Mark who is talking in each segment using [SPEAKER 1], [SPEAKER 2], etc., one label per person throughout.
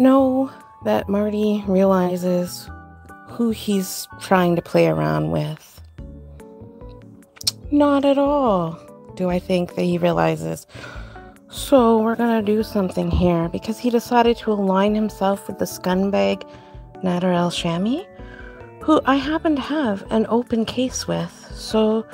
[SPEAKER 1] know that Marty realizes who he's trying to play around with? Not at all. Do I think that he realizes? So we're gonna do something here because he decided to align himself with the scumbag Nader El Shami, who I happen to have an open case with. So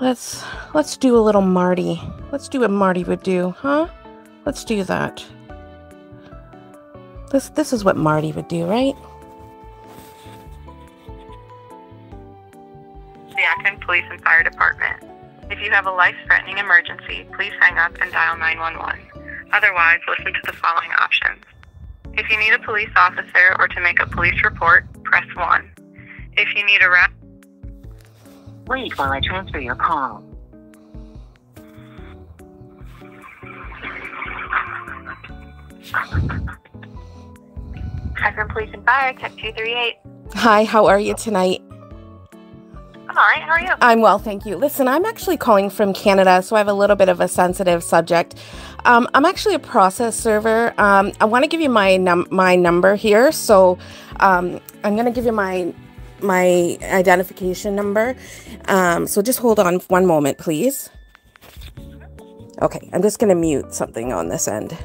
[SPEAKER 1] let's let's do a little Marty. Let's do what Marty would do, huh? Let's do that. This this is what Marty would do, right?
[SPEAKER 2] The Akron Police and Fire Department. If you have a life-threatening emergency, please hang up and dial 911. Otherwise, listen to the following options. If you need a police officer or to make a police report, press 1. If you need a rep,
[SPEAKER 3] Wait while I transfer your call.
[SPEAKER 2] Akron Police and Fire, Tech 238.
[SPEAKER 1] Hi, how are you tonight?
[SPEAKER 2] I'm alright, how are you?
[SPEAKER 1] I'm well, thank you. Listen, I'm actually calling from Canada, so I have a little bit of a sensitive subject. Um, I'm actually a process server. Um, I want to give you my num- my number here, so um, I'm going to give you my my identification number. Um, so just hold on one moment, please. Okay, I'm just going to mute something on this end.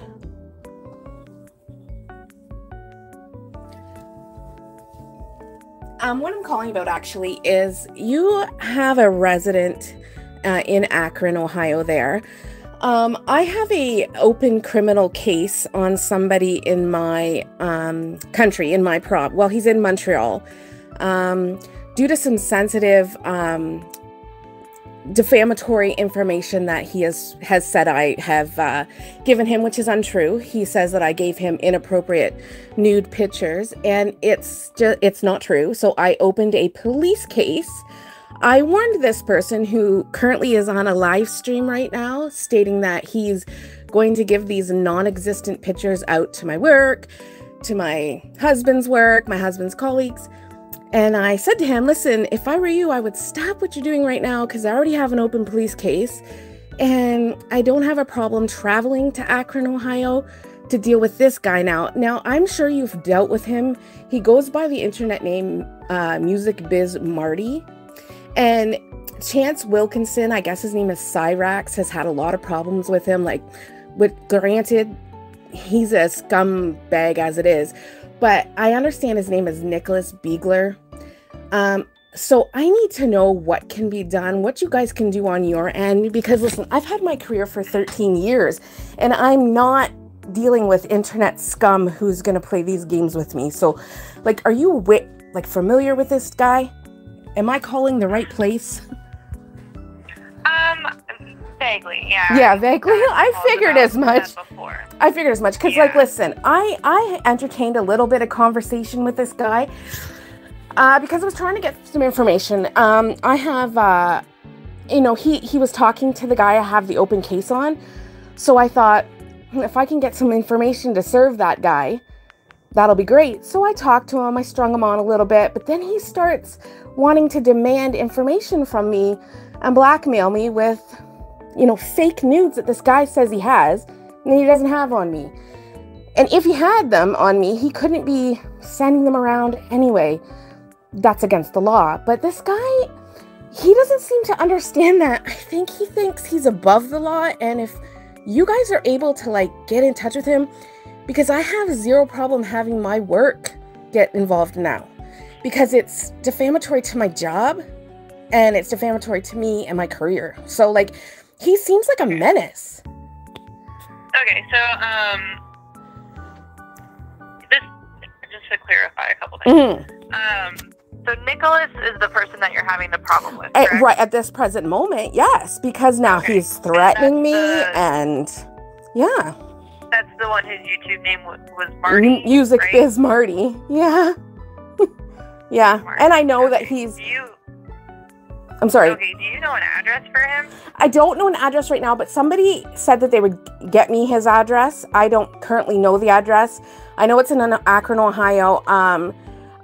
[SPEAKER 1] Um, what I'm calling about actually is you have a resident uh, in Akron, Ohio. There, um, I have a open criminal case on somebody in my um, country, in my prop. Well, he's in Montreal, um, due to some sensitive um, defamatory information that he has has said I have uh, given him, which is untrue. He says that I gave him inappropriate nude pictures, and it's just it's not true. So I opened a police case. I warned this person who currently is on a live stream right now, stating that he's going to give these non-existent pictures out to my work, to my husband's work, my husband's colleagues. And I said to him, listen, if I were you, I would stop what you're doing right now because I already have an open police case. And I don't have a problem traveling to Akron, Ohio to deal with this guy now. Now, I'm sure you've dealt with him. He goes by the internet name uh, Music Biz Marty. And Chance Wilkinson, I guess his name is Cyraxx, has had a lot of problems with him. Like, with granted, he's a scumbag as it is but I understand his name is Nicholas Beegler. Um, so I need to know what can be done, what you guys can do on your end, because listen, I've had my career for 13 years and I'm not dealing with internet scum who's going to play these games with me. So, like, are you wit- like familiar with this guy? Am I calling the right place?
[SPEAKER 2] Um, vaguely, yeah.
[SPEAKER 1] Yeah, vaguely. I figured as much.
[SPEAKER 2] Before.
[SPEAKER 1] I figured as much because, like, listen, I I entertained a little bit of conversation with this guy uh, because I was trying to get some information. Um, I have, uh, you know, he he was talking to the guy I have the open case on, so I thought "Hmm, if I can get some information to serve that guy, that'll be great. So I talked to him, I strung him on a little bit, but then he starts wanting to demand information from me and blackmail me with, you know, fake nudes that this guy says he has and he doesn't have on me. And if he had them on me, he couldn't be sending them around anyway. That's against the law. But this guy, he doesn't seem to understand that. I think he thinks he's above the law. And if you guys are able to like get in touch with him, because I have zero problem having my work get involved now because it's defamatory to my job and it's defamatory to me and my career. So, like, he seems like a menace.
[SPEAKER 2] Okay, so um, this just to clarify a couple things.
[SPEAKER 1] Mhm.
[SPEAKER 2] Um, so Nicholas is the person that you're having the problem with,
[SPEAKER 1] At- right at this present moment, yes, because now
[SPEAKER 2] Okay.
[SPEAKER 1] he's threatening me
[SPEAKER 2] the-
[SPEAKER 1] and yeah,
[SPEAKER 2] That's the one whose YouTube name was, was Marty.
[SPEAKER 1] music
[SPEAKER 2] right?
[SPEAKER 1] biz Marty, yeah, yeah,
[SPEAKER 2] Marty.
[SPEAKER 1] and I know that he's.
[SPEAKER 2] You
[SPEAKER 1] I'm sorry,
[SPEAKER 2] okay? Do you know an address for him?
[SPEAKER 1] I don't know an address right now, but somebody said that they would get me his address. I don't currently know the address. I know it's in Akron, Ohio. Um,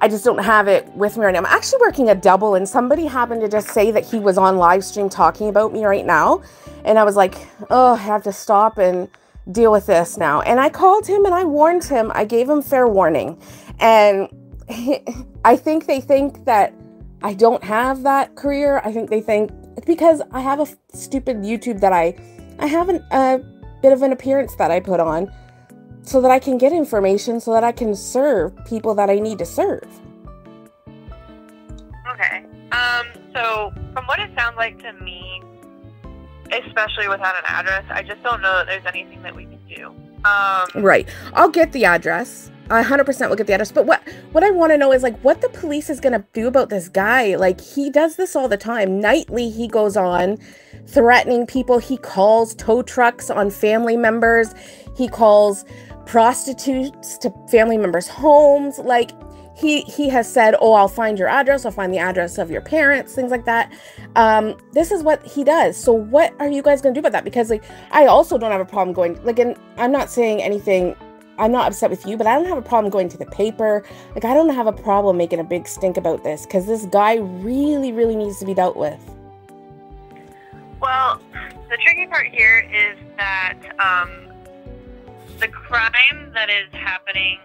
[SPEAKER 1] I just don't have it with me right now. I'm actually working a double, and somebody happened to just say that he was on live stream talking about me right now, and I was like, oh, I have to stop and deal with this now. And I called him and I warned him. I gave him fair warning. And he, I think they think that I don't have that career. I think they think it's because I have a stupid YouTube that I I have an, a bit of an appearance that I put on so that I can get information so that I can serve people that I need to serve.
[SPEAKER 2] Okay. Um, so from what it sounds like to me, especially without an address, I just don't know that there's anything that we can do. Um,
[SPEAKER 1] Right. I'll get the address. I 100% will get the address. But what what I want to know is like what the police is going to do about this guy. Like he does this all the time. Nightly he goes on threatening people. He calls tow trucks on family members. He calls prostitutes to family members' homes. Like he he has said, "Oh, I'll find your address. I'll find the address of your parents, things like that." Um, this is what he does. So, what are you guys gonna do about that? Because like, I also don't have a problem going. Like, and I'm not saying anything. I'm not upset with you, but I don't have a problem going to the paper. Like, I don't have a problem making a big stink about this because this guy really, really needs to be dealt with.
[SPEAKER 2] Well, the tricky part here is that um, the crime that is happening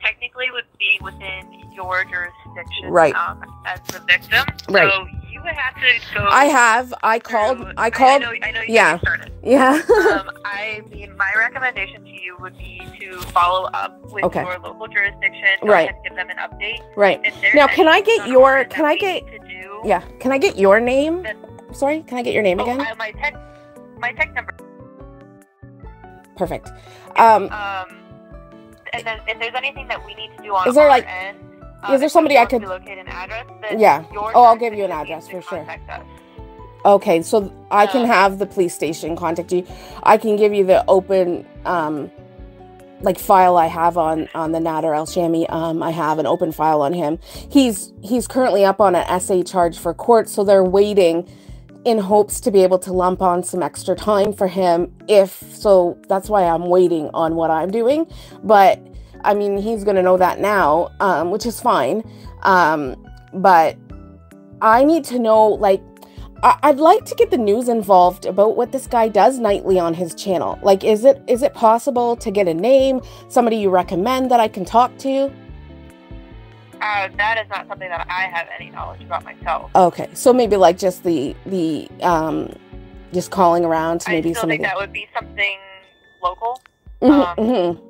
[SPEAKER 2] technically would be within your jurisdiction
[SPEAKER 1] Right.
[SPEAKER 2] um, as the victim.
[SPEAKER 1] Right.
[SPEAKER 2] So you would have to go.
[SPEAKER 1] I have. I called.
[SPEAKER 2] through-
[SPEAKER 1] I called.
[SPEAKER 2] I know, I know you
[SPEAKER 1] yeah.
[SPEAKER 2] started.
[SPEAKER 1] Yeah.
[SPEAKER 2] um, I mean, my recommendation to you would be to follow up with
[SPEAKER 1] Okay.
[SPEAKER 2] your local jurisdiction
[SPEAKER 1] Right.
[SPEAKER 2] and give them an update.
[SPEAKER 1] right. Now, can I get your- can I get-
[SPEAKER 2] do,
[SPEAKER 1] Yeah. Can I get your name?
[SPEAKER 2] That-
[SPEAKER 1] Sorry. Can I get your name
[SPEAKER 2] Oh,
[SPEAKER 1] again?
[SPEAKER 2] I, my text, my text number.
[SPEAKER 1] Perfect. Um.
[SPEAKER 2] Um, and then if there's anything that we need to do on
[SPEAKER 1] Is there, like-
[SPEAKER 2] end,
[SPEAKER 1] is there somebody I could-
[SPEAKER 2] locate an address?
[SPEAKER 1] Yeah. Oh, I'll give you an address for sure.
[SPEAKER 2] us.
[SPEAKER 1] Okay, so I can have the police station contact you. I can give you the open um like file I have on on the Nader El Shami. Um I have an open file on him. He's he's currently up on an SA charge for court, so they're waiting in hopes to be able to lump on some extra time for him if so that's why I'm waiting on what I'm doing. But I mean, he's going to know that now, um which is fine. Um but I need to know like I- I'd like to get the news involved about what this guy does nightly on his channel. Like, is it is it possible to get a name, somebody you recommend that I can talk to?
[SPEAKER 2] Uh, that is not something that I have any knowledge about myself.
[SPEAKER 1] Okay, so maybe like just the the um, just calling around to
[SPEAKER 2] I
[SPEAKER 1] maybe
[SPEAKER 2] still
[SPEAKER 1] some of
[SPEAKER 2] think that would be something local.
[SPEAKER 1] Mhm,
[SPEAKER 2] um,
[SPEAKER 1] mhm.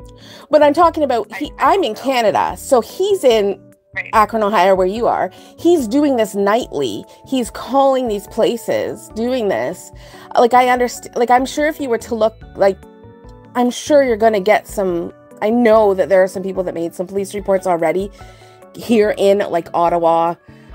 [SPEAKER 1] But I'm talking about
[SPEAKER 2] I-
[SPEAKER 1] he.
[SPEAKER 2] I
[SPEAKER 1] I'm in
[SPEAKER 2] know.
[SPEAKER 1] Canada, so he's in
[SPEAKER 2] Right.
[SPEAKER 1] Akron, Ohio, where you are. He's doing this nightly. He's calling these places, doing this. Like I understand. Like I'm sure if you were to look, like I'm sure you're gonna get some. I know that there are some people that made some police reports already here in like Ottawa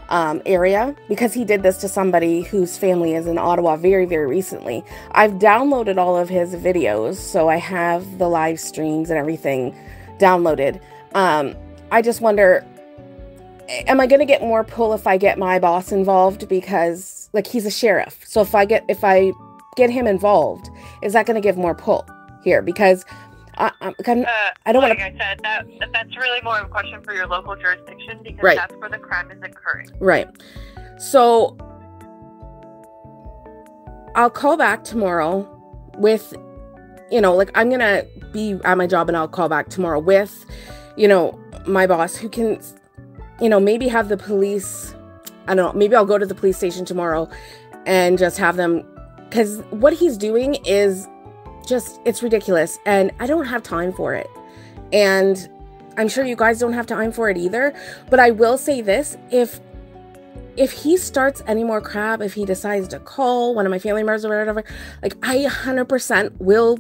[SPEAKER 1] um, area because he did this to somebody whose family is in Ottawa very, very recently. I've downloaded all of his videos, so I have the live streams and everything downloaded. Um, I just wonder am I going to get more pull if I get my boss involved because like he's a sheriff. So if I get if I get him involved, is that going to give more pull here because I, I'm, I'm
[SPEAKER 2] Uh,
[SPEAKER 1] I don't
[SPEAKER 2] like
[SPEAKER 1] wanna- Like
[SPEAKER 2] I said, that that's really more of a question for your local jurisdiction because
[SPEAKER 1] Right.
[SPEAKER 2] that's where the crime is occurring.
[SPEAKER 1] Right. So I'll call back tomorrow with, you know, like I'm going to be at my job and I'll call back tomorrow with, you know, my boss who can, you know, maybe have the police. I don't know. Maybe I'll go to the police station tomorrow and just have them. Because what he's doing is just, it's ridiculous. And I don't have time for it. And I'm sure you guys don't have time for it either. But I will say this if if he starts any more crap, if he decides to call one of my family members or whatever, like I 100% will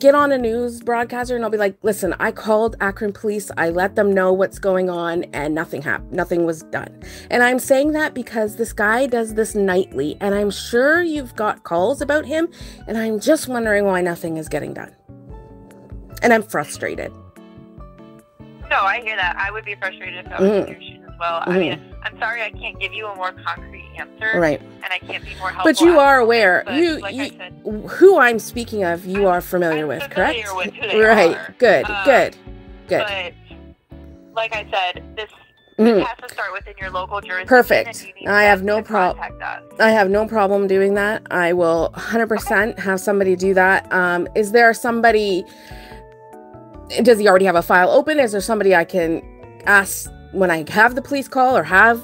[SPEAKER 1] get on a news broadcaster and I'll be like, listen, I called Akron police. I let them know what's going on and nothing happened. Nothing was done. And I'm saying that because this guy does this nightly and I'm sure you've got calls about him and I'm just wondering why nothing is getting done. And I'm frustrated.
[SPEAKER 2] No, I hear that. I would be frustrated if I was
[SPEAKER 1] Mhm.
[SPEAKER 2] in your shoes as well. I mean, I'm sorry I can't give you a more concrete
[SPEAKER 1] Right.
[SPEAKER 2] and I can't be more helpful.
[SPEAKER 1] But you are aware.
[SPEAKER 2] but
[SPEAKER 1] You,
[SPEAKER 2] like
[SPEAKER 1] you
[SPEAKER 2] I said,
[SPEAKER 1] who I'm speaking of, you are familiar
[SPEAKER 2] I'm
[SPEAKER 1] with,
[SPEAKER 2] familiar
[SPEAKER 1] correct?
[SPEAKER 2] with
[SPEAKER 1] right.
[SPEAKER 2] are.
[SPEAKER 1] Good.
[SPEAKER 2] Um,
[SPEAKER 1] good. Good.
[SPEAKER 2] But like I said, this. It has to start within your local jurisdiction.
[SPEAKER 1] Perfect.
[SPEAKER 2] and you need
[SPEAKER 1] I have no
[SPEAKER 2] to
[SPEAKER 1] prob-
[SPEAKER 2] contact us.
[SPEAKER 1] I have no problem doing that. I will 100% have somebody do that. Um, is there somebody? Does he already have a file open? Is there somebody I can ask when I have the police call or have?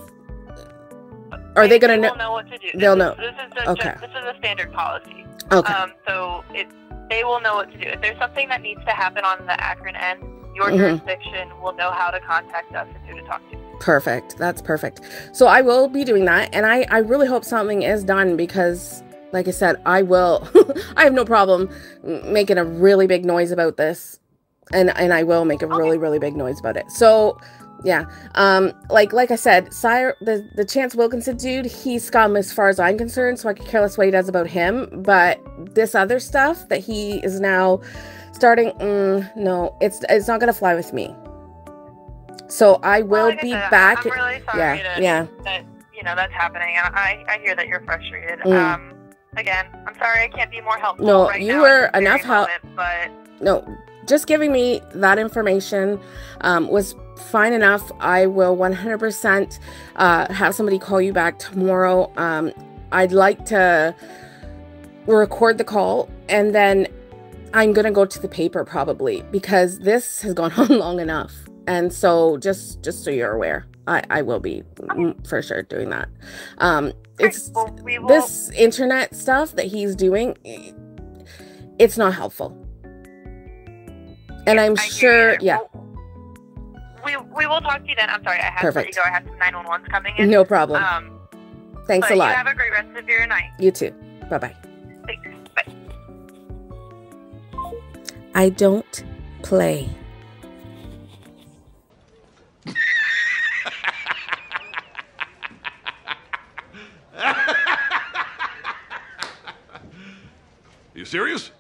[SPEAKER 1] Are they gonna know?
[SPEAKER 2] know what to do?
[SPEAKER 1] They'll
[SPEAKER 2] is-
[SPEAKER 1] know.
[SPEAKER 2] This is the,
[SPEAKER 1] Okay.
[SPEAKER 2] this is a standard policy.
[SPEAKER 1] Okay.
[SPEAKER 2] Um, so it they will know what to do. If there's something that needs to happen on the Akron end, your
[SPEAKER 1] Mhm.
[SPEAKER 2] jurisdiction will know how to contact us and who to talk to.
[SPEAKER 1] Perfect. That's perfect. So I will be doing that. And I, I really hope something is done because, like I said, I will, I have no problem making a really big noise about this. And, and I will make a really, really big noise about it. So, yeah. Um, like, like I said, Sire, the, the Chance Wilkinson dude, he's scum as far as I'm concerned. So I could care less what he does about him. But this other stuff that he is now starting, mm, no, it's, it's not going to fly with me. So I will
[SPEAKER 2] Well, like I
[SPEAKER 1] be
[SPEAKER 2] said,
[SPEAKER 1] back.
[SPEAKER 2] I'm really sorry
[SPEAKER 1] yeah,
[SPEAKER 2] to,
[SPEAKER 1] yeah.
[SPEAKER 2] that you know that's happening, and I I hear that you're frustrated.
[SPEAKER 1] Mm.
[SPEAKER 2] Um, again, I'm sorry I can't be more helpful.
[SPEAKER 1] No,
[SPEAKER 2] right
[SPEAKER 1] you
[SPEAKER 2] now
[SPEAKER 1] were
[SPEAKER 2] at this very
[SPEAKER 1] enough help-
[SPEAKER 2] but
[SPEAKER 1] no, just giving me that information um, was fine enough. I will 100% uh, have somebody call you back tomorrow. Um, I'd like to record the call and then I'm going to go to the paper probably because this has gone on long enough. And so just just so you're aware, I, I will be mm, for sure doing that. Um, it's
[SPEAKER 2] well, we will.
[SPEAKER 1] this internet stuff that he's doing it's not helpful and i'm
[SPEAKER 2] I
[SPEAKER 1] sure yeah
[SPEAKER 2] Well, We, we will talk to you then. I'm sorry, I have to let you go. I have some 911s coming in.
[SPEAKER 1] no problem
[SPEAKER 2] Um,
[SPEAKER 1] thanks a lot
[SPEAKER 2] You have a great rest of your night.
[SPEAKER 1] you too bye bye
[SPEAKER 2] Thanks. Bye.
[SPEAKER 1] i don't play
[SPEAKER 4] You serious?